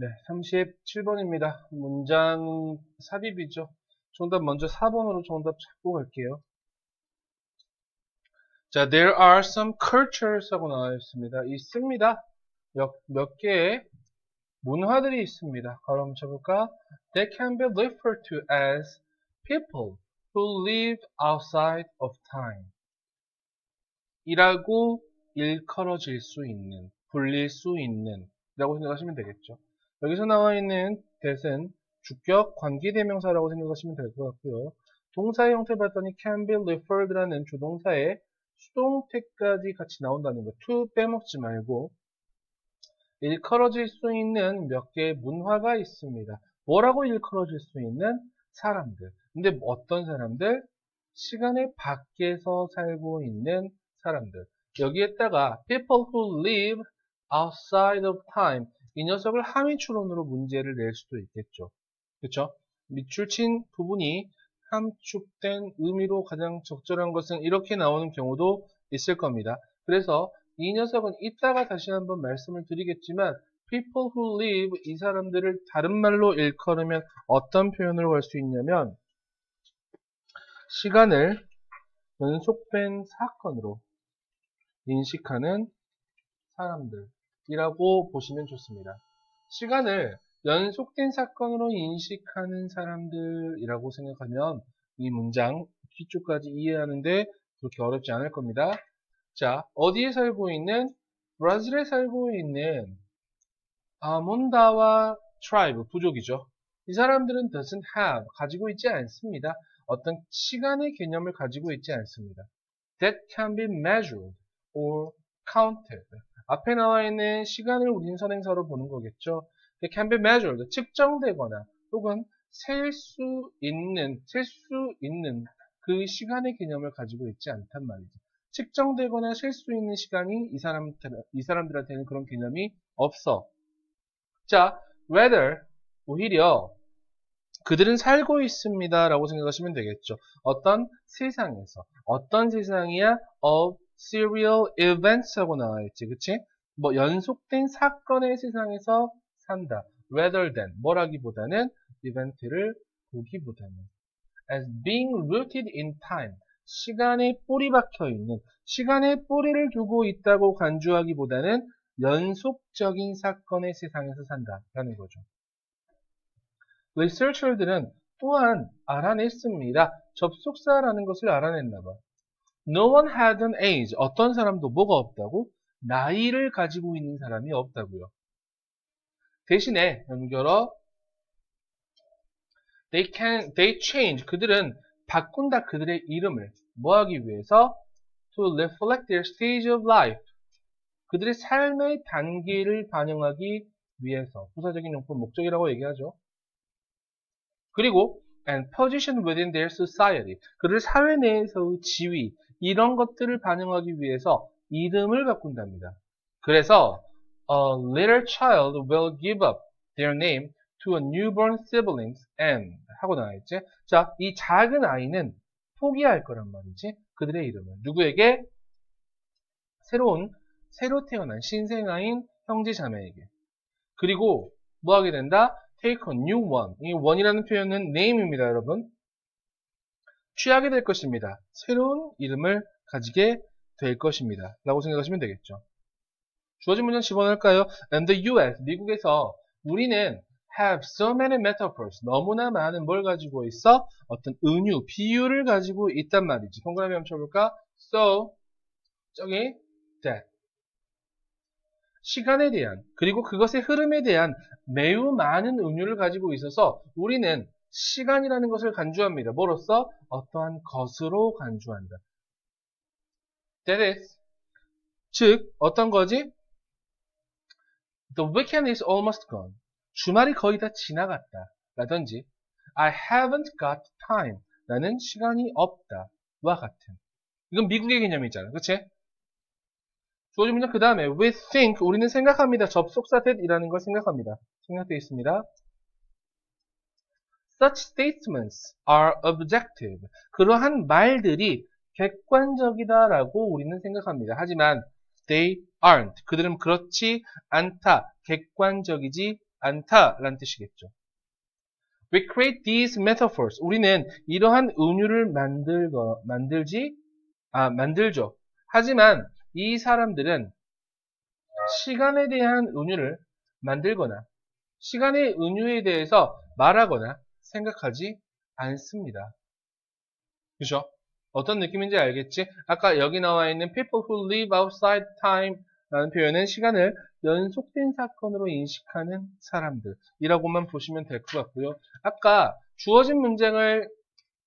네, 37번입니다. 문장 삽입이죠. 정답 먼저 4번으로 정답 찾고 갈게요. 자, there are some cultures 하고 나와 있습니다. 있습니다. 몇, 몇 개의 문화들이 있습니다. 그럼 쳐볼까? That can be referred to as people who live outside of time. 이라고 일컬어질 수 있는, 불릴 수 있는, 라고 생각하시면 되겠죠. 여기서 나와 있는 that은 주격 관계대명사라고 생각하시면 될 것 같고요. 동사의 형태 봤더니 can be referred라는 주동사의 수동태까지 같이 나온다는 거. to 빼먹지 말고 일컬어질 수 있는 몇 개의 문화가 있습니다. 뭐라고 일컬어질 수 있는 사람들. 근데 어떤 사람들? 시간의 밖에서 살고 있는 사람들. 여기에다가 people who live outside of time. 이 녀석을 함의 추론으로 문제를 낼 수도 있겠죠. 그렇죠? 밑줄 친 부분이 함축된 의미로 가장 적절한 것은 이렇게 나오는 경우도 있을 겁니다. 그래서 이 녀석은 이따가 다시 한번 말씀을 드리겠지만 people who live 이 사람들을 다른 말로 일컬으면 어떤 표현으로 할 수 있냐면 시간을 연속된 사건으로 인식하는 사람들 이라고 보시면 좋습니다. 시간을 연속된 사건으로 인식하는 사람들이라고 생각하면 이 문장 뒤쪽까지 이해하는데 그렇게 어렵지 않을 겁니다. 자, 어디에 살고 있는? 브라질에 살고 있는 아몬다와 tribe, 부족이죠. 이 사람들은 doesn't have, 가지고 있지 않습니다. 어떤 시간의 개념을 가지고 있지 않습니다. That can be measured or counted. 앞에 나와 있는 시간을 우린 선행사로 보는 거겠죠. Can be measured, 측정되거나 혹은 셀 수 있는, 셀 수 있는 그 시간의 개념을 가지고 있지 않단 말이죠. 측정되거나 셀 수 있는 시간이 이, 사람, 이 사람들한테는 그런 개념이 없어. 자, rather, 오히려 그들은 살고 있습니다. 라고 생각하시면 되겠죠. 어떤 세상에서. 어떤 세상이야? of serial events 하고 나와있지. 그치? 뭐 연속된 사건의 세상에서 산다. rather than 뭐라기보다는 이벤트를 보기보다는 as being rooted in time 시간에 뿌리 박혀 있는 시간에 뿌리를 두고 있다고 간주하기보다는 연속적인 사건의 세상에서 산다라는 거죠. 리서처들은 또한 알아냈습니다. 접속사라는 것을 알아냈나 봐. No one had an age. 어떤 사람도 뭐가 없다고? 나이를 가지고 있는 사람이 없다고요. 대신에 연결어 they can they change 그들은 바꾼다 그들의 이름을 뭐 하기 위해서 to reflect their stage of life 그들의 삶의 단계를 반영하기 위해서 부사적인 용법 목적이라고 얘기하죠. 그리고 and position within their society 그들 사회 내에서의 지위 이런 것들을 반영하기 위해서 이름을 바꾼답니다. 그래서 a little child will give up their name to a newborn siblings and 하고 나와있지. 자, 이 작은 아이는 포기할 거란 말이지. 그들의 이름을 누구에게? 새로운 새로 태어난 신생아인 형제 자매에게. 그리고 뭐 하게 된다? take a new one. 이 one이라는 표현은 name입니다, 여러분. 취하게 될 것입니다. 새로운 이름을 가지게 될 것입니다. 라고 생각하시면 되겠죠. 주어진 문장 집어넣을까요? And the US, 미국에서 우리는 have so many metaphors. 너무나 많은 뭘 가지고 있어? 어떤 은유, 비유를 가지고 있단 말이지. 동그라미 한번 쳐볼까? So, 저기, that. 시간에 대한, 그리고 그것의 흐름에 대한 매우 많은 은유를 가지고 있어서 우리는 시간이라는 것을 간주합니다. 뭐로써? 어떠한 것으로 간주한다. That is. 즉, 어떤 거지? The weekend is almost gone. 주말이 거의 다 지나갔다. 라든지 I haven't got time. 나는 시간이 없다. 와 같은. 이건 미국의 개념이잖아. 그치? 주어진 문장 그 다음에 we think 우리는 생각합니다. 접속사 that이라는 걸 생각합니다. 생각되어 있습니다. Such statements are objective. 그러한 말들이 객관적이다라고 우리는 생각합니다. 하지만 they aren't. 그들은 그렇지 않다. 객관적이지 않다 라는 뜻이겠죠. We create these metaphors. 우리는 이러한 은유를 만들거, 만들지, 아, 만들죠. 하지만 이 사람들은 시간에 대한 은유를 만들거나 시간의 은유에 대해서 말하거나 생각하지 않습니다. 그죠? 어떤 느낌인지 알겠지? 아까 여기 나와 있는 people who live outside time 라는 표현은 시간을 연속된 사건으로 인식하는 사람들이라고만 보시면 될 것 같고요. 아까 주어진 문장을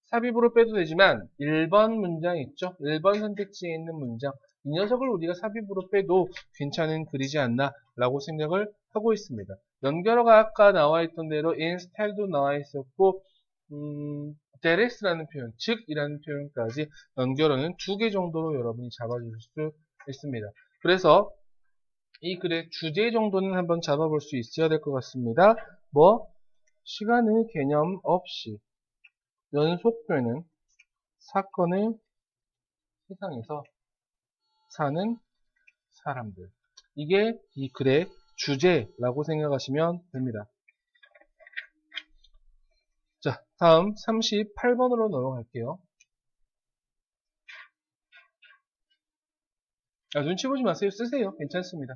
삽입으로 빼도 되지만 1번 문장 있죠? 1번 선택지에 있는 문장 이 녀석을 우리가 삽입으로 빼도 괜찮은 글이지 않나 라고 생각을 하고 있습니다. 연결어가 아까 나와 있던 대로 instead도 나와 있었고 음, thereis라는 표현, 즉이라는 표현까지 연결어는 두 개 정도로 여러분이 잡아주실 수 있습니다. 그래서 이 글의 주제 정도는 한번 잡아볼 수 있어야 될 것 같습니다. 뭐 시간의 개념 없이 연속되는 사건을 세상에서 사는 사람들. 이게 이 글의 주제라고 생각하시면 됩니다. 자, 다음 38번으로 넘어갈게요. 아, 눈치 보지 마세요. 쓰세요. 괜찮습니다.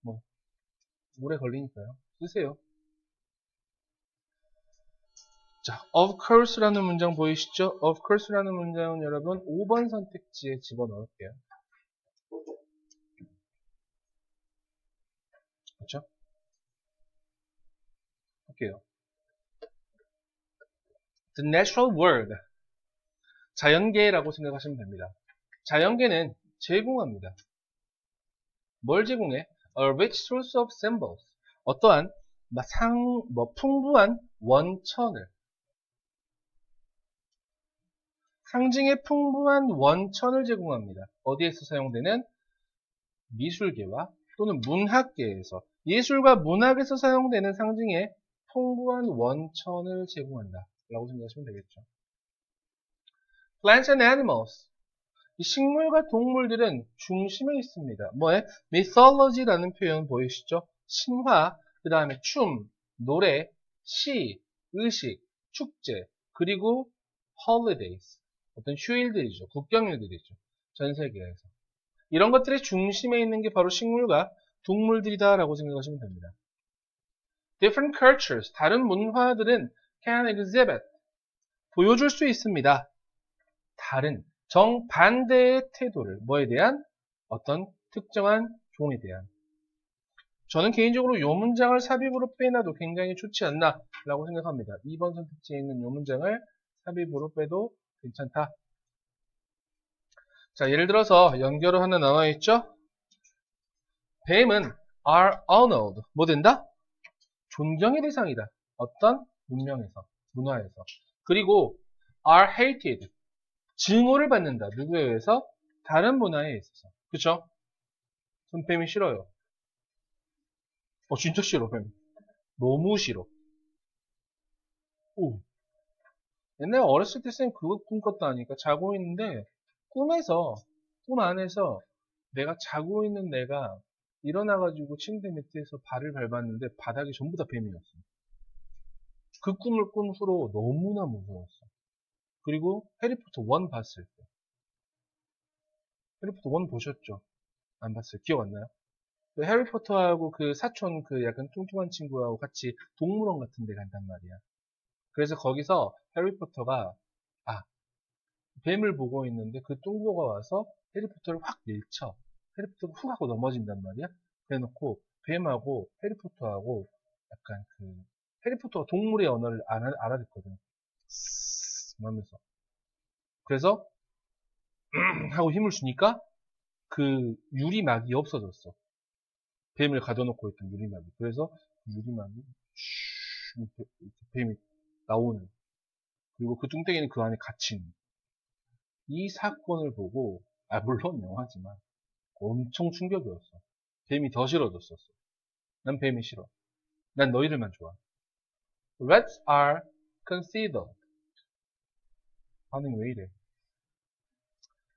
뭐, 오래 걸리니까요. 쓰세요. 자, of course라는 문장 보이시죠? of course라는 문장은 여러분 5번 선택지에 집어넣을게요. 그렇죠? 볼게요. The natural world. 자연계라고 생각하시면 됩니다. 자연계는 제공합니다. 뭘 제공해? A rich source of symbols. 어떠한 상, 뭐 풍부한 원천을 상징의 풍부한 원천을 제공합니다. 어디에서 사용되는 미술계와 또는 문학계에서 예술과 문학에서 사용되는 상징의 풍부한 원천을 제공한다. 라고 생각하시면 되겠죠. Plants and animals. 식물과 동물들은 중심에 있습니다. 뭐에? mythology라는 표현 보이시죠? 신화, 그 다음에 춤, 노래, 시, 의식, 축제, 그리고 holidays. 어떤 휴일들이죠. 국경일들이죠. 전 세계에서. 이런 것들의 중심에 있는 게 바로 식물과 동물들이다라고 생각하시면 됩니다. Different cultures, 다른 문화들은 can exhibit, 보여줄 수 있습니다. 다른, 정반대의 태도를, 뭐에 대한? 어떤 특정한 종에 대한. 저는 개인적으로 이 문장을 삽입으로 빼놔도 굉장히 좋지 않나 라고 생각합니다. 2번 선택지에 있는 이 문장을 삽입으로 빼도 괜찮다. 자, 예를 들어서 연결어 하나 나와 있죠? 뱀은 are honored. 뭐 된다? 존경의 대상이다. 어떤 문명에서, 문화에서. 그리고 are hated. 증오를 받는다. 누구에 의해서? 다른 문화에 있어서. 그쵸? 전 뱀이 싫어요. 어, 진짜 싫어, 뱀. 너무 싫어. 오. 옛날에 어렸을 때 쌤 그거 꿈꿨다니까. 자고 있는데, 꿈에서, 꿈 안에서 내가 자고 있는 내가 일어나가지고 침대 밑에서 발을 밟았는데 바닥이 전부 다 뱀이었어. 그 꿈을 꾼 후로 너무나 무서웠어. 그리고 해리포터 1 봤을 때. 해리포터 1 보셨죠? 안 봤어요. 기억 안 나요? 그 해리포터하고 그 사촌 그 약간 뚱뚱한 친구하고 같이 동물원 같은 데 간단 말이야. 그래서 거기서 해리포터가 아 뱀을 보고 있는데 그 뚱보가 와서 해리포터를 확 밀쳐. 해리포터가 훅 하고 넘어진단 말이야. 그래놓고 뱀하고 해리포터하고 약간 그 해리포터가 동물의 언어를 알아, 알아듣거든. 하면서 그래서 하고 힘을 주니까 그 유리막이 없어졌어. 뱀을 가둬놓고 있던 유리막이. 그래서 유리막이 뱀이 나오는 그리고 그 뚱땡이는 그 안에 갇힌 이 사건을 보고 아 물론 영화지만 엄청 충격이었어. 뱀이 더 싫어졌었어. 난 뱀이 싫어. 난 너희들만 좋아. Rats are considered. 반응이 왜 이래?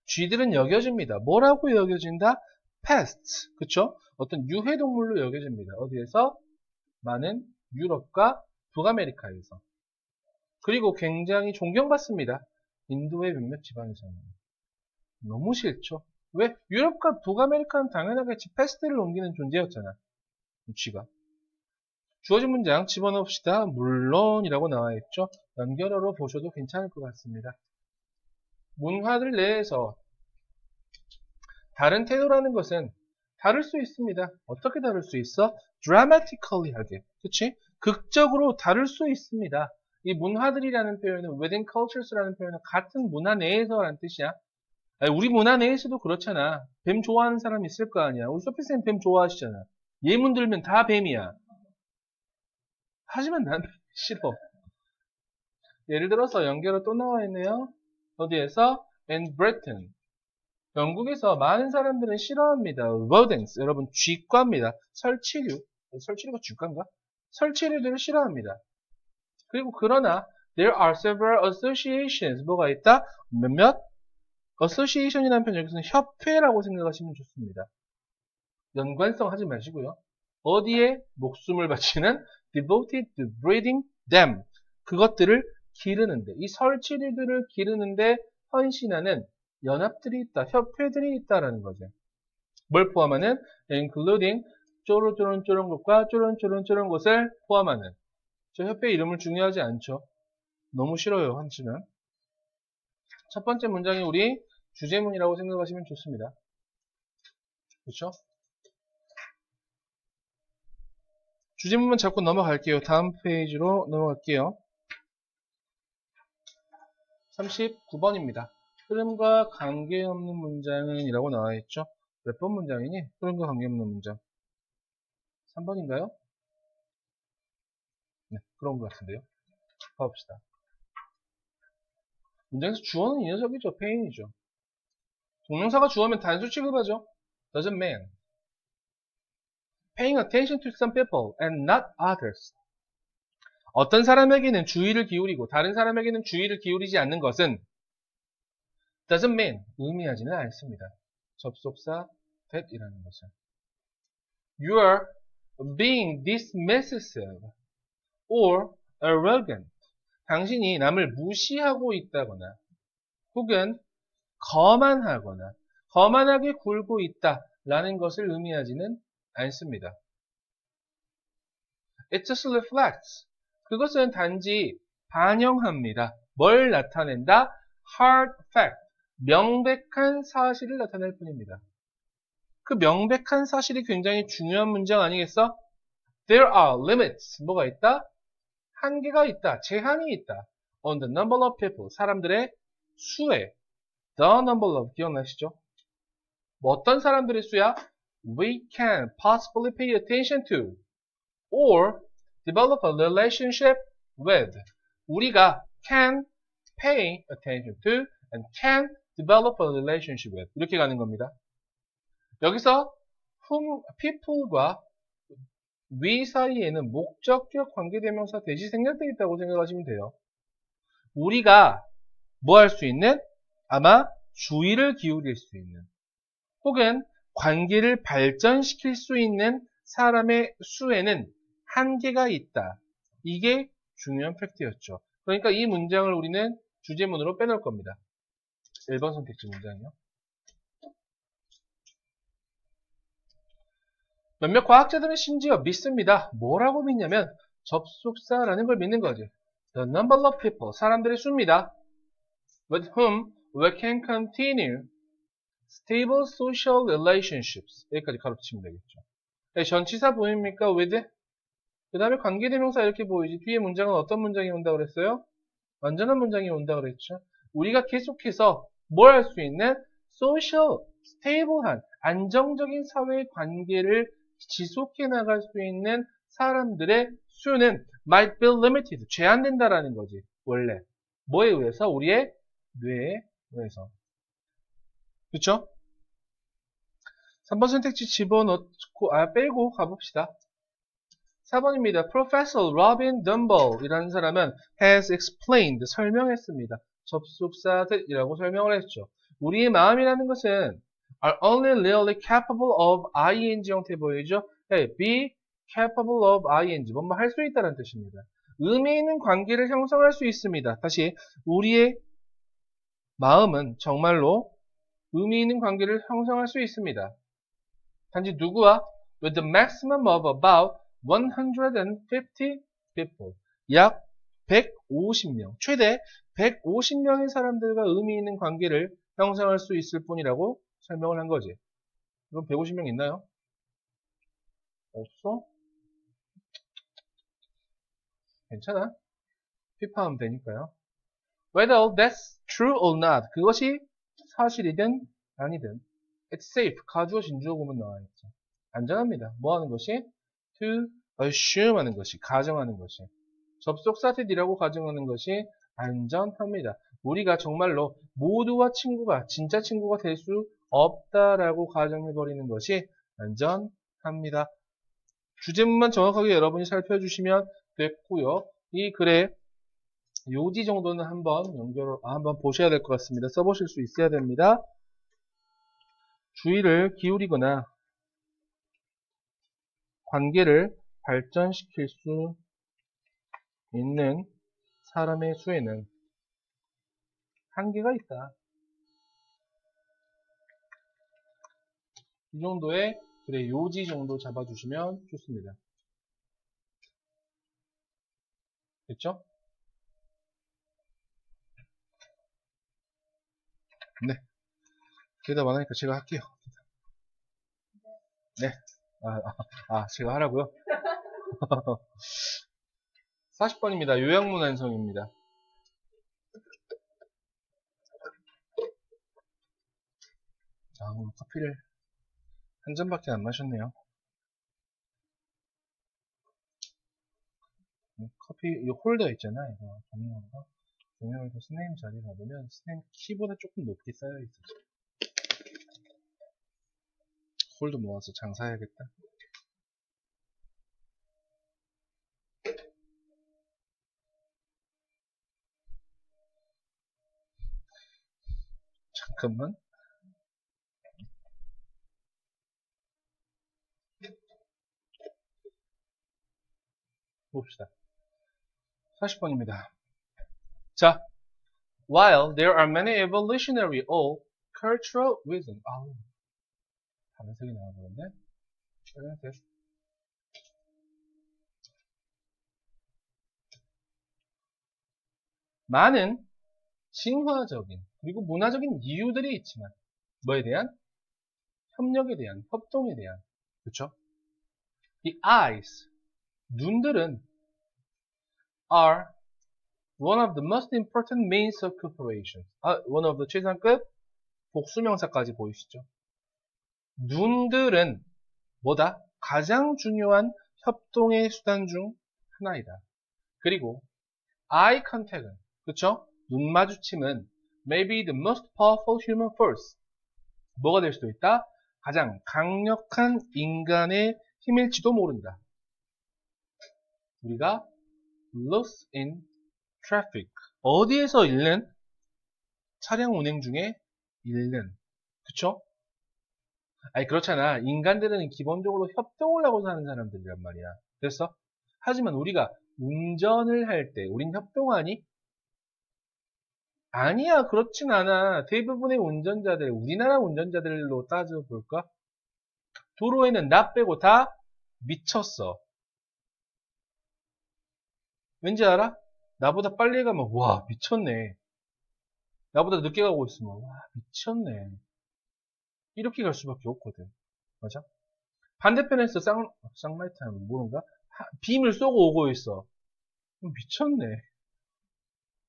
쥐들은 여겨집니다. 뭐라고 여겨진다? pests, 그쵸? 어떤 유해동물로 여겨집니다. 어디에서? 많은 유럽과 북아메리카에서. 그리고 굉장히 존경받습니다. 인도의 몇몇 지방에서는. 너무 싫죠? 왜? 유럽과 북아메리카는 당연하게 페스트를 옮기는 존재였잖아. 위치가. 주어진 문장 집어넣읍시다. 물론이라고 나와있죠. 연결어로 보셔도 괜찮을 것 같습니다. 문화들 내에서 다른 태도라는 것은 다를 수 있습니다. 어떻게 다를 수 있어? dramatically 하게. 그치? 극적으로 다를 수 있습니다. 이 문화들이라는 표현은 within cultures라는 표현은 같은 문화 내에서라는 뜻이야. 아니, 우리 문화 내에서도 그렇잖아. 뱀 좋아하는 사람 있을 거 아니야. 우리 소피쌤 뱀 좋아하시잖아. 예문 들면 다 뱀이야. 하지만 난 싫어. 예를 들어서 연결어 또 나와 있네요. 어디에서? In Britain. 영국에서 많은 사람들은 싫어합니다. rodents. 여러분, 쥐과입니다. 설치류. 설치류가 쥐과인가? 설치류들을 싫어합니다. 그리고 그러나 there are several associations. 뭐가 있다? 몇몇 association이라는 표현 여기서는 협회라고 생각하시면 좋습니다. 연관성 하지 마시고요. 어디에 목숨을 바치는 devoted to breeding them. 그것들을 기르는데 이 설치류들을 기르는데 헌신하는 연합들이 있다, 협회들이 있다라는 거죠. 뭘 포함하는 including 쪼른쪼른쪼른 곳과 쪼른쪼른쪼른 곳을 포함하는 저 협회 이름을 중요하지 않죠. 너무 싫어요, 한치는. 첫 번째 문장이 우리 주제문이라고 생각하시면 좋습니다. 그렇죠? 주제문만 잡고 넘어갈게요. 다음 페이지로 넘어갈게요. 39번입니다. 흐름과 관계없는 문장은 이라고 나와있죠. 몇 번 문장이니? 흐름과 관계없는 문장. 3번인가요? 네, 그런 것 같은데요. 봐봅시다. 문장에서 주어는 이 녀석이죠. 페인이죠. 동명사가 주어면 단수 취급하죠. doesn't mean. paying attention to some people and not others. 어떤 사람에게는 주의를 기울이고 다른 사람에게는 주의를 기울이지 않는 것은 doesn't mean 의미하지는 않습니다. 접속사 that이라는 것은 you are being dismissive or arrogant 당신이 남을 무시하고 있다거나 혹은 거만하거나 거만하게 굴고 있다라는 것을 의미하지는 않습니다. It just reflects. 그것은 단지 반영합니다. 뭘 나타낸다? hard fact. 명백한 사실을 나타낼 뿐입니다. 그 명백한 사실이 굉장히 중요한 문장 아니겠어? There are limits. 뭐가 있다? 한계가 있다. 제한이 있다. On the number of people. 사람들의 수에. The number of. 기억나시죠? 뭐 어떤 사람들의 수야? We can possibly pay attention to. Or develop a relationship with. 우리가 can pay attention to and can develop a relationship with. 이렇게 가는 겁니다. 여기서 whom, people과 we 사이에는 목적격 관계대명사 대시 생략되어 있다고 생각하시면 돼요. 우리가 뭐 할 수 있는? 아마 주의를 기울일 수 있는 혹은 관계를 발전시킬 수 있는 사람의 수에는 한계가 있다. 이게 중요한 팩트였죠. 그러니까 이 문장을 우리는 주제문으로 빼놓을 겁니다. 1번 선택지 문장이요. 몇몇 과학자들은 심지어 믿습니다. 뭐라고 믿냐면 접속사라는 걸 믿는 거지. The number of people, 사람들의 수입니다. With whom we can continue stable social relationships. 여기까지 가로치면 되겠죠. 네, 전치사 보입니까? with? 그 다음에 관계대명사 이렇게 보이지. 뒤에 문장은 어떤 문장이 온다고 그랬어요? 완전한 문장이 온다고 그랬죠. 우리가 계속해서 뭘 할 수 있는 social, stable한, 안정적인 사회 관계를 지속해 나갈 수 있는 사람들의 수는 might be limited, 제한된다라는 거지. 원래. 뭐에 의해서? 우리의 뇌에 의해서. 그쵸? 3번 선택지 집어넣고, 아, 빼고 가봅시다. 4번입니다. Professor Robin Dumble 이라는 사람은 has explained, 설명했습니다. 접속사들이라고 설명을 했죠. 우리의 마음이라는 것은 are only really capable of ing 형태 보이죠? 네, be capable of ing. 뭔가 할 수 있다는 뜻입니다. 의미 있는 관계를 형성할 수 있습니다. 다시 우리의 마음은 정말로 의미 있는 관계를 형성할 수 있습니다. 단지 누구와 with the maximum of about 150 people 약 150명 최대 150명의 사람들과 의미 있는 관계를 형성할 수 있을 뿐이라고 설명을 한 거지. 그럼 150명 있나요? 없어? 괜찮아. 피파하면 되니까요. Whether that's true or not. 그것이 사실이든 아니든. It's safe. 가주어 진주어 보면 나와있죠. 안전합니다. 뭐 하는 것이? To assume 하는 것이. 가정하는 것이. 접속사 t이라고 가정하는 것이 안전합니다. 우리가 정말로 모두와 친구가 진짜 친구가 될 수 없다라고 가정해버리는 것이 안전합니다. 주제문만 정확하게 여러분이 살펴주시면 됐고요. 이 글의 요지 정도는 한번 연결, 아, 한번 보셔야 될 것 같습니다. 써보실 수 있어야 됩니다. 주의를 기울이거나 관계를 발전시킬 수 있는 사람의 수에는 한계가 있다. 이 정도의 글의 요지 정도 잡아주시면 좋습니다. 됐죠? 네. 대답 안 하니까 제가 할게요. 네. 아, 아, 아 제가 하라고요? 40번입니다. 요양문 완성입니다. 자, 오늘 커피를 한 잔밖에 안 마셨네요. 커피, 이 홀더 있잖아, 이거. 종이홀더. 종이홀더 선생님 자리 가보면 선생님 키보다 조금 높게 쌓여있어요. 홀더 모아서 장사해야겠다. 잠깐만. 봅시다. 40번입니다. 자, while there are many evolutionary or cultural reasons. 아우, 파란색이 나와버렸네. 빨간색. 많은 신화적인 그리고 문화적인 이유들이 있지만 뭐에 대한? 협력에 대한, 협동에 대한 그렇죠? The eyes 눈들은 are one of the most important means of cooperation. 아, one of the 최상급 복수명사까지 보이시죠? 눈들은 뭐다? 가장 중요한 협동의 수단 중 하나이다. 그리고 eye contact은 그쵸? 눈 마주침은 maybe the most powerful human force. 뭐가 될 수도 있다? 가장 강력한 인간의 힘일지도 모른다. 우리가 lose in traffic. 어디에서 잃는? 차량 운행 중에 잃는. 그쵸? 아니, 그렇잖아. 인간들은 기본적으로 협동을 하고 사는 사람들이란 말이야. 됐어? 하지만 우리가 운전을 할 때, 우린 협동하니? 아니야, 그렇진 않아. 대부분의 운전자들, 우리나라 운전자들로 따져볼까? 도로에는 나 빼고 다 미쳤어. 왠지 알아? 나보다 빨리 가면, 와, 미쳤네. 나보다 늦게 가고 있으면, 와, 미쳤네. 이렇게 갈 수밖에 없거든. 맞아? 반대편에서 쌍, 쌍라이트 하면 뭐는가? 빔을 쏘고 오고 있어. 미쳤네.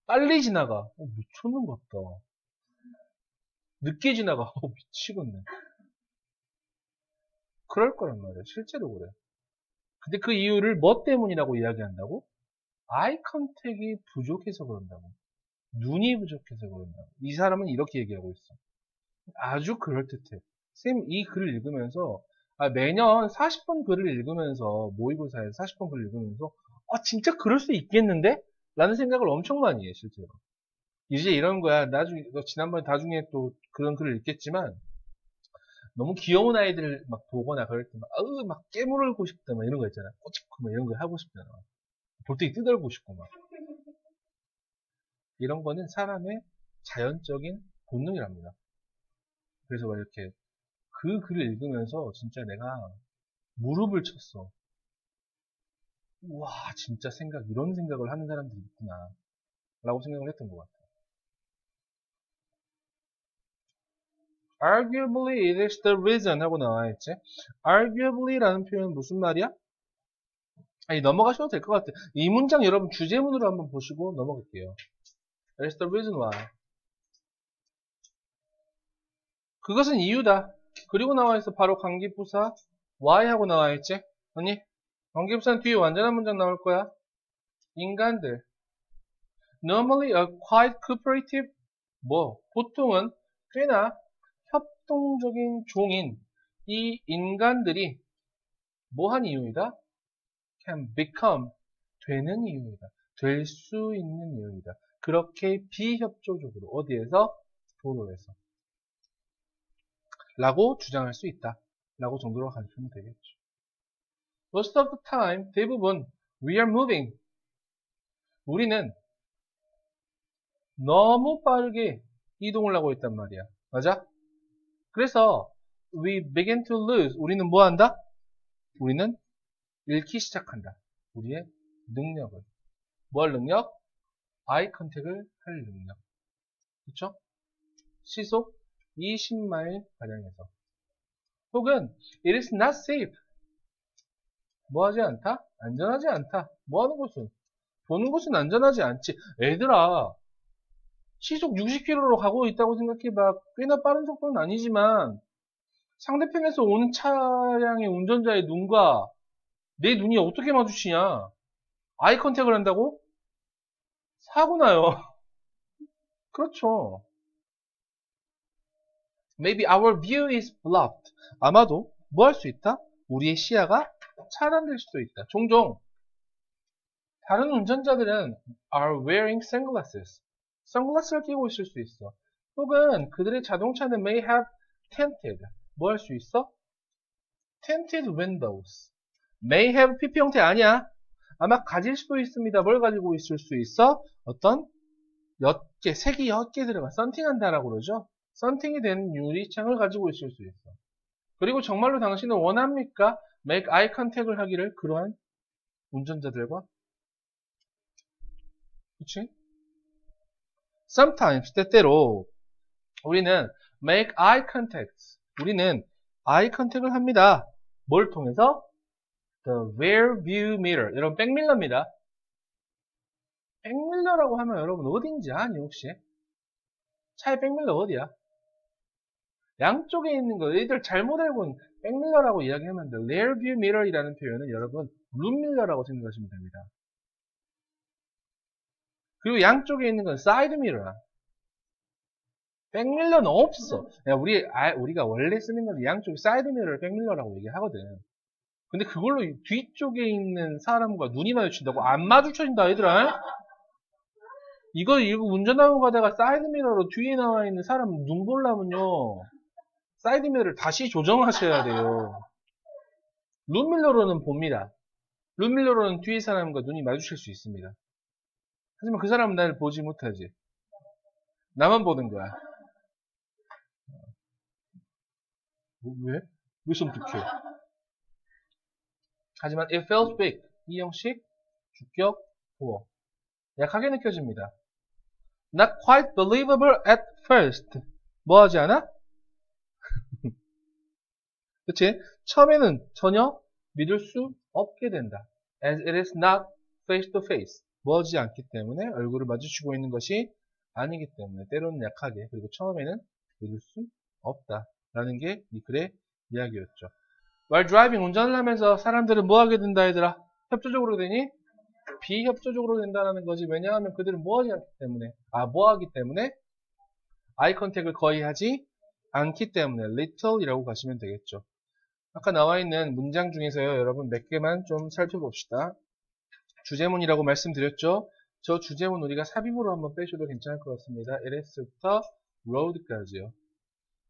빨리 지나가. 어, 미쳤는 것 같다. 늦게 지나가. 어, 미치겠네. 그럴 거란 말이야. 실제로 그래. 근데 그 이유를 뭐 때문이라고 이야기한다고? 아이 컨택이 부족해서 그런다고. 눈이 부족해서 그런다고. 이 사람은 이렇게 얘기하고 있어. 아주 그럴듯해. 쌤, 이 글을 읽으면서, 아, 매년 40번 글을 읽으면서, 모의고사에서 40번 글을 읽으면서, 아, 진짜 그럴 수 있겠는데? 라는 생각을 엄청 많이 해, 실제로. 이제 이런 거야. 나중에, 지난번에 나중에 또 그런 글을 읽겠지만, 너무 귀여운 아이들을 막 보거나 그럴 때 막, 아우, 막 깨물고 싶다, 막 이런 거 있잖아. 꼬집고 막 이런 거 하고 싶잖아. 볼때기 뜯어보고 싶고 막. 이런 거는 사람의 자연적인 본능이랍니다. 그래서 막 이렇게 그 글을 읽으면서 진짜 내가 무릎을 쳤어. 와, 진짜 생각, 이런 생각을 하는 사람들이 있구나. 라고 생각을 했던 것 같아요. arguably it is the reason 하고 나와 있지. arguably 라는 표현은 무슨 말이야? 아니, 넘어가셔도 될 것 같아요. 이 문장 여러분 주제문으로 한번 보시고 넘어갈게요. That is the reason why. 그것은 이유다. 그리고 나와있어 바로 관계부사 why 하고 나와있지. 아니, 관계부사는 뒤에 완전한 문장 나올 거야. 인간들. Normally a quite cooperative 뭐 보통은 꽤나 협동적인 종인 이 인간들이 뭐한 이유이다? Can become 되는 이유이다. 될 수 있는 이유이다. 그렇게 비협조적으로 어디에서? 도로에서 라고 주장할 수 있다. 라고 정도로 가르치면 되겠죠. Most of the time, 대부분 we are moving. 우리는 너무 빠르게 이동을 하고 있단 말이야. 맞아? 그래서 we begin to lose. 우리는 뭐 한다? 우리는 잃기 시작한다. 우리의 능력을. 뭘 능력? 아이 컨택을 할 능력. 그쵸? 시속 20마일 가량에서. 혹은 it is not safe. 뭐 하지 않다? 안전하지 않다. 뭐 하는 곳은? 보는 곳은 안전하지 않지. 애들아, 시속 60km로 가고 있다고 생각해봐. 꽤나 빠른 속도는 아니지만 상대편에서 오는 차량의 운전자의 눈과 내 눈이 어떻게 마주치냐? 아이 컨택을 한다고? 사고 나요. 그렇죠. Maybe our view is blocked. 아마도 뭐 할 수 있다? 우리의 시야가 차단될 수도 있다. 종종 다른 운전자들은 are wearing sunglasses. 선글라스를 끼고 있을 수 있어. 혹은 그들의 자동차는 may have tinted. 뭐 할 수 있어? tinted windows. May have PP 형태 아니야. 아마 가질 수도 있습니다. 뭘 가지고 있을 수 있어? 어떤 옅게, 색이 옅게 들어가. 썬팅한다라고 그러죠. 썬팅이 된 유리창을 가지고 있을 수 있어. 그리고 정말로 당신은 원합니까? make eye contact을 하기를 그러한 운전자들과 그치? sometimes 때때로 우리는 make eye contact 우리는 eye contact을 합니다. 뭘 통해서? The rear view mirror 여러분 백밀러입니다. 백밀러라고 하면 여러분 어딘지 아니 혹시? 차의 백밀러 어디야? 양쪽에 있는 거 얘들 잘못 알고 백밀러라고 이야기하면 돼. rear view mirror이라는 표현은 여러분 룸밀러라고 생각하시면 됩니다. 그리고 양쪽에 있는 건 사이드 미러야. 백밀러는 없어. 야, 우리, 아, 우리가 원래 쓰는 건 양쪽 사이드 미러를 백밀러라고 얘기하거든. 근데 그걸로 뒤쪽에 있는 사람과 눈이 마주친다고? 안 마주쳐진다, 얘들아. 이거, 이거 운전하고 가다가 사이드 미러로 뒤에 나와 있는 사람 눈 보려면요. 사이드 미러를 다시 조정하셔야 돼요. 룸밀러로는 봅니다. 룸밀러로는 뒤에 사람과 눈이 마주칠 수 있습니다. 하지만 그 사람은 날 보지 못하지. 나만 보는 거야. 뭐, 왜? 왜 섬뜩해? 하지만 it felt big. 이 형식 주격 보어. 약하게 느껴집니다. Not quite believable at first. 뭐 하지 않아? 그치? 처음에는 전혀 믿을 수 없게 된다. As it is not face to face. 뭐하지 않기 때문에 얼굴을 마주치고 있는 것이 아니기 때문에 때로는 약하게 그리고 처음에는 믿을 수 없다 라는 게 이 글의 이야기였죠 while driving 운전을 하면서 사람들은 뭐 하게 된다 얘들아? 협조적으로 되니? 비협조적으로 된다는 거지. 왜냐하면 그들은 뭐 하지 않기 때문에. 아 뭐 하기 때문에? 아이 컨택을 거의 하지 않기 때문에. Little 이라고 가시면 되겠죠. 아까 나와 있는 문장 중에서요 여러분 몇 개만 좀 살펴봅시다. 주제문이라고 말씀드렸죠. 저 주제문 우리가 삽입으로 한번 빼셔도 괜찮을 것 같습니다. LS부터 road까지요.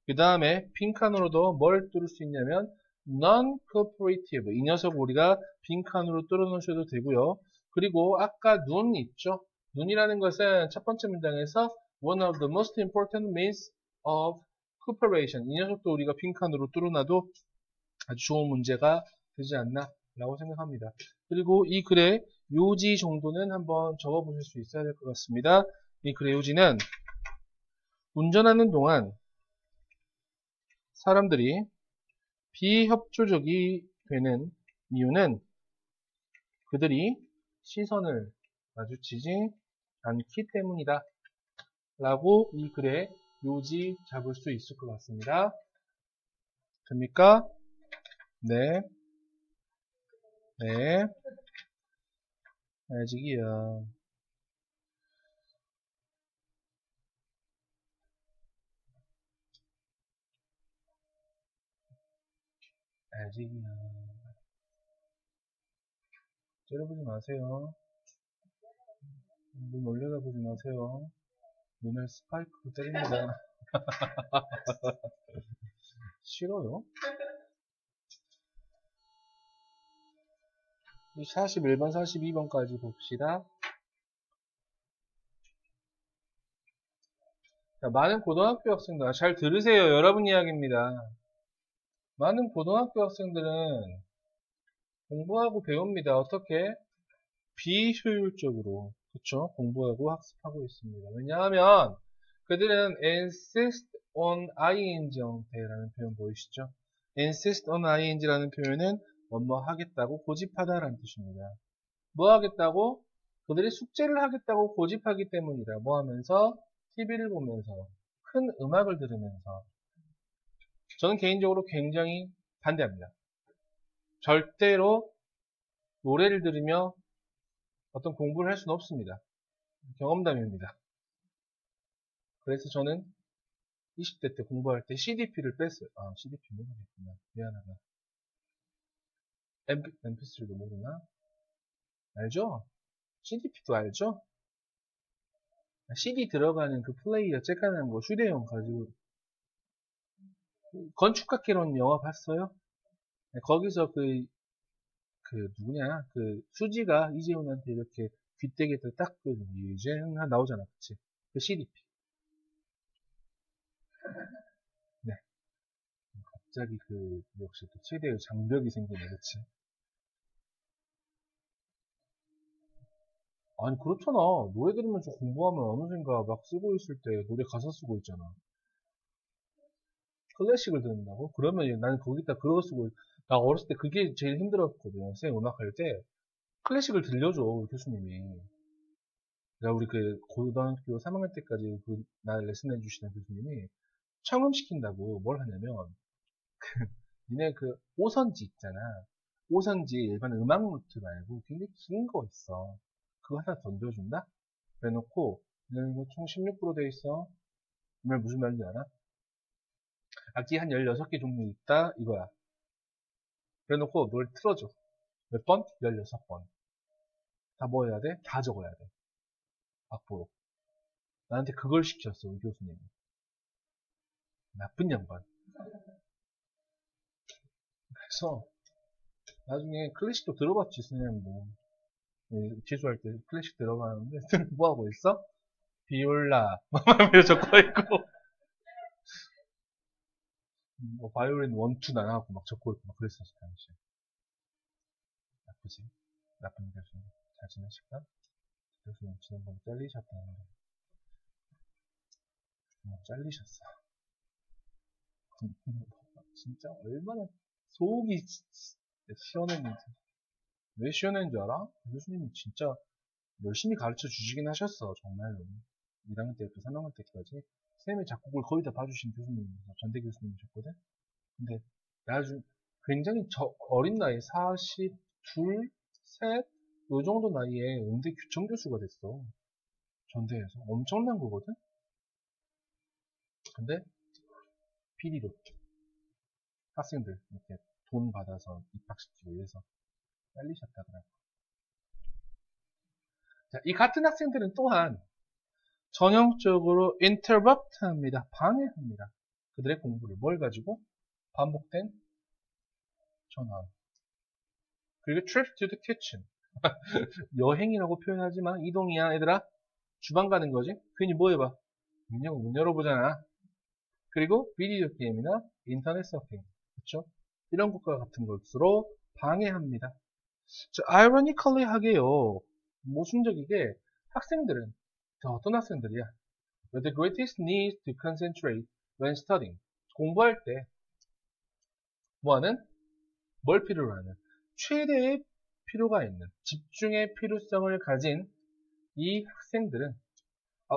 그 다음에 빈칸으로도 뭘 뚫을 수 있냐면 non-cooperative 이 녀석 우리가 빈칸으로 뚫어 놓으셔도 되고요. 그리고 아까 눈 있죠? 눈이라는 것은 첫 번째 문장에서 one of the most important means of cooperation 이 녀석도 우리가 빈칸으로 뚫어놔도 아주 좋은 문제가 되지 않나 라고 생각합니다. 그리고 이 글의 요지 정도는 한번 적어 보실 수 있어야 될 것 같습니다. 이 글의 요지는 운전하는 동안 사람들이 비협조적이 되는 이유는 그들이 시선을 마주치지 않기 때문이다. 라고 이 글의 요지 잡을 수 있을 것 같습니다. 됩니까? 네. 네. 아직이야. 아직이야. 째려보지 마세요. 눈 올려다 보지 마세요. 눈을 스파이크로 때립니다. 싫어요? 이 41번, 42번까지 봅시다. 자, 많은 고등학교 학생들, 잘 들으세요. 여러분 이야기입니다. 많은 고등학교 학생들은 공부하고 배웁니다. 어떻게? 비효율적으로. 그쵸? 공부하고 학습하고 있습니다. 왜냐하면 그들은 insist on ing 형태라는 표현 보이시죠? insist on ing라는 표현은 뭐뭐 하겠다고 고집하다라는 뜻입니다. 뭐 하겠다고? 그들이 숙제를 하겠다고 고집하기 때문이다. 뭐 하면서? TV를 보면서, 큰 음악을 들으면서. 저는 개인적으로 굉장히 반대합니다. 절대로 노래를 들으며 어떤 공부를 할 수는 없습니다. 경험담입니다. 그래서 저는 20대 때 공부할 때 CDP를 뺐어요. 아, CDP 모르겠구나. 미안하다. MP, MP3도 모르나? 알죠? CDP도 알죠? CD 들어가는 그 플레이어 쬐깐한 거 휴대용 가지고 건축학개론 영화 봤어요? 네, 거기서 그, 그 누구냐 그 수지가 이재훈한테 이렇게 귀때기에다 딱 그 이제 나오잖아 그치? 그 CDP 네 갑자기 그 역시 또 최대의 장벽이 생기네 그치? 아니 그렇잖아 노래 들으면서 공부하면 어느샌가 막 쓰고 있을 때 노래 가사 쓰고 있잖아 클래식을 듣는다고? 그러면 나는 거기다 그거 쓰고 나 어렸을 때 그게 제일 힘들었거든 선생님 음악 할 때 클래식을 들려줘 교수님이 내가 우리 그 고등학교 3학년 때까지 그 나를 레슨 해주시는 교수님이 청음시킨다고 뭘 하냐면 그 니네 그 오선지 있잖아 오선지 일반 음악 노트 말고 굉장히 긴 거 있어 그거 하나 던져준다? 그래놓고 이거 총 16%돼 있어. 이말 무슨 말인지 알아? 악기 한 16개 종류 있다 이거야. 그래놓고 노래 틀어줘. 몇 번? 16번. 다 뭐 해야 돼? 다 적어야 돼. 악보로. 나한테 그걸 시켰어, 우리 교수님이. 나쁜 양반. 그래서 나중에 클래식도 들어봤지, 선생님도. 재수할 때 클래식 들어가는데 뭐 하고 있어? 비올라 하면서 적고 있고 음, 뭐 바이올린 원투 나하고 막 적고 있고 막 그랬었어 당시에 나쁘지 나쁜 교수님 잘 지내실까? 교수님 지난번에 잘리셨다는데 뭐 잘리셨어 진짜 얼마나 속이 시원했는지 왜 시원한 줄 알아? 교수님이 진짜 열심히 가르쳐 주시긴 하셨어, 정말로. 1학년 때부터 3학년 때까지. 쌤의 작곡을 거의 다 봐주신 교수님, 전대 교수님이 셨거든? 근데, 나중 굉장히 저, 어린 나이에 42, 셋, 요 정도 나이에 음대 규청 교수가 됐어. 전대에서. 엄청난 거거든? 근데, PD로. 학생들, 이렇게 돈 받아서 입학시키고 이래서 잘리셨다더라고요. 자, 이 같은 학생들은 또한 전형적으로 interrupt 합니다. 방해합니다. 그들의 공부를 뭘 가지고? 반복된 전화. 그리고 trip to the kitchen. 여행이라고 표현하지만 이동이야 얘들아. 주방 가는 거지. 괜히 뭐 해봐. 문영 문 열어보잖아. 그리고 비디오 게임이나 인터넷 서핑. 그렇죠? 이런 것과 같은 것으로 방해합니다. 자, ironically 하게요. 모순적이게 학생들은 더 어떤 학생들이야? The greatest need to concentrate when studying. 공부할 때 뭐 하는? 뭘 필요로 하는? 최대의 필요가 있는 집중의 필요성을 가진 이 학생들은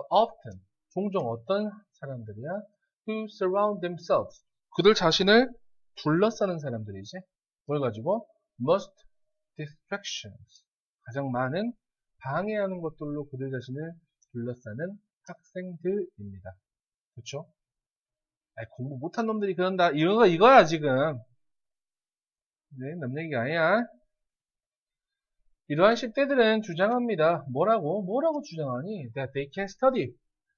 often 종종 어떤 사람들이야? who surround themselves 그들 자신을 둘러싸는 사람들이지 뭘 가지고 most distractions 가장 많은 방해하는 것들로 그들 자신을 둘러싸는 학생들입니다. 그렇죠? 공부 못한 놈들이 그런다. 이런 거 이거야 지금. 네, 남 얘기가 아니야. 이러한 10대들은 주장합니다. 뭐라고? 뭐라고 주장하니? That they can study.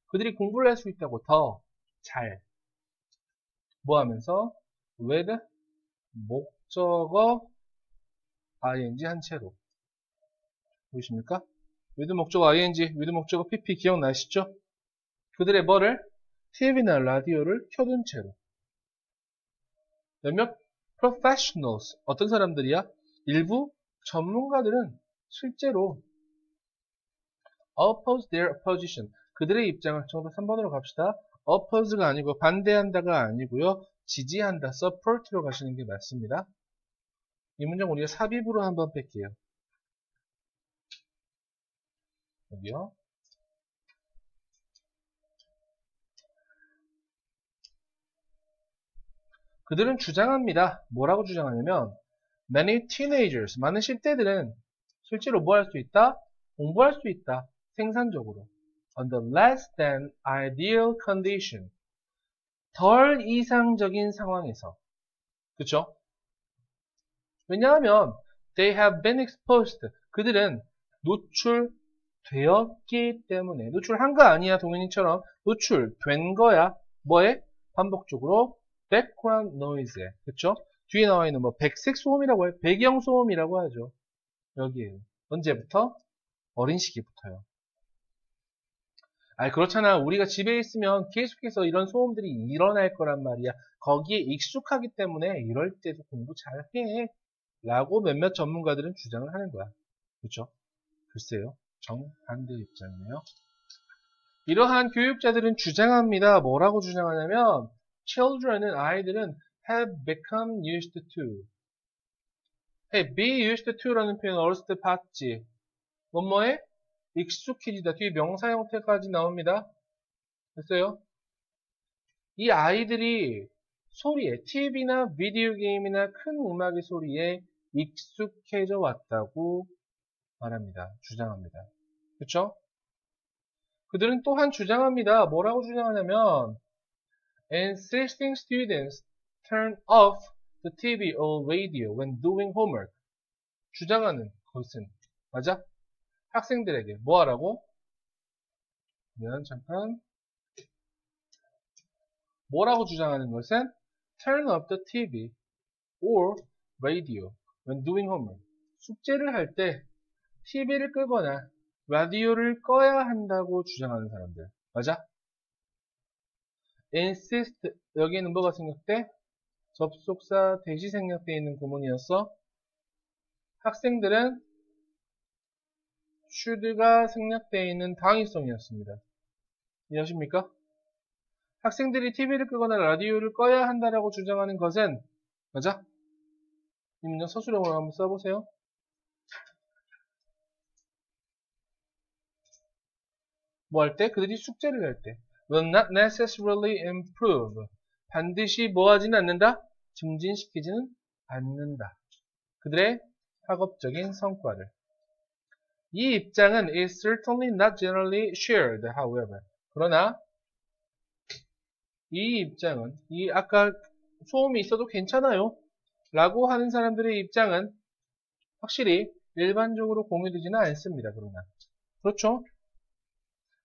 그들이 공부를 할 수 있다고 더 잘. 뭐 하면서? with 목적어 ing 한 채로. 보이십니까? With 목적어 ing, with 목적어 pp 기억나시죠? 그들의 뭐를? TV나 라디오를 켜둔 채로. 몇몇 professionals, 어떤 사람들이야? 일부 전문가들은 실제로 oppose their position, 그들의 입장을 정답 3번으로 갑시다. oppose가 아니고 반대한다가 아니고요. 지지한다, support로 가시는 게 맞습니다. 이 문장 우리가 삽입으로 한번 뺄게요. 여기요. 그들은 주장합니다. 뭐라고 주장하냐면 many teenagers, 많은 10대들은 실제로 뭐 할 수 있다? 공부할 수 있다. 생산적으로. under less than ideal condition. 덜 이상적인 상황에서. 그쵸? 왜냐하면 they have been exposed. 그들은 노출 되었기 때문에 노출한 거 아니야 동현이처럼 노출된 거야. 뭐에? 반복적으로 background noise에. 그쵸? 뒤에 나와 있는 뭐 백색 소음이라고 해요. 배경 소음이라고 하죠. 여기에요. 언제부터? 어린 시기부터요. 아 그렇잖아. 우리가 집에 있으면 계속해서 이런 소음들이 일어날 거란 말이야. 거기에 익숙하기 때문에 이럴 때도 공부 잘 해. 라고 몇몇 전문가들은 주장을 하는 거야. 그렇죠? 글쎄요. 정반대 입장이네요. 이러한 교육자들은 주장합니다. 뭐라고 주장하냐면 children은 아이들은 have become used to hey, be used to라는 표현 어렸을 때 봤지. 뭐뭐에 익숙해지다. 뒤에 명사 형태까지 나옵니다. 됐어요? 이 아이들이 소리에, TV나 비디오 게임이나 큰 음악의 소리에 익숙해져 왔다고 말합니다. 주장합니다. 그쵸? 그들은 또한 주장합니다. 뭐라고 주장하냐면 insisting students turn off the TV or radio when doing homework. 주장하는 것은 맞아? 학생들에게 뭐 하라고? 그러면 잠깐 뭐라고 주장하는 것은 turn off the TV or radio when doing homework. 숙제를 할 때 TV를 끄거나 라디오를 꺼야 한다고 주장하는 사람들. 맞아? insist 여기에는 뭐가 생략돼? 접속사 대시 생략되어 있는 구문이었어. 학생들은 should가 생략되어 있는 당위성이었습니다. 이해하십니까? 학생들이 TV를 끄거나 라디오를 꺼야 한다라고 주장하는 것은 맞아? 이 문장 서술형으로 한번 써보세요. 뭐 할 때? 그들이 숙제를 할 때. will not necessarily improve. 반드시 뭐 하지는 않는다? 증진시키지는 않는다. 그들의 학업적인 성과를. 이 입장은 is certainly not generally shared, however. 그러나 이 입장은 이 아까 소음이 있어도 괜찮아요. 라고 하는 사람들의 입장은 확실히 일반적으로 공유되지는 않습니다. 그러나 그렇죠?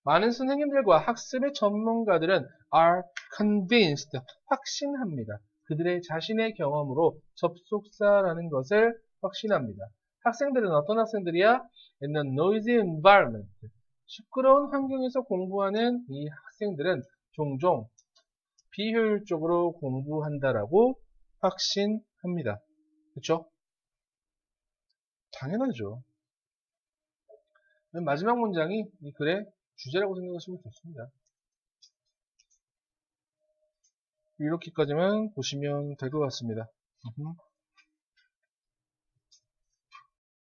많은 선생님들과 학습의 전문가들은 are convinced, 확신합니다. 그들의 자신의 경험으로 접속사라는 것을 확신합니다. 학생들은 어떤 학생들이야? In a noisy environment. 시끄러운 환경에서 공부하는 이 학생들은 종종 비효율적으로 공부한다라고 확신합니다. 그렇죠? 당연하죠. 마지막 문장이 이 글의 주제라고 생각하시면 좋습니다. 이렇게까지만 보시면 될 것 같습니다.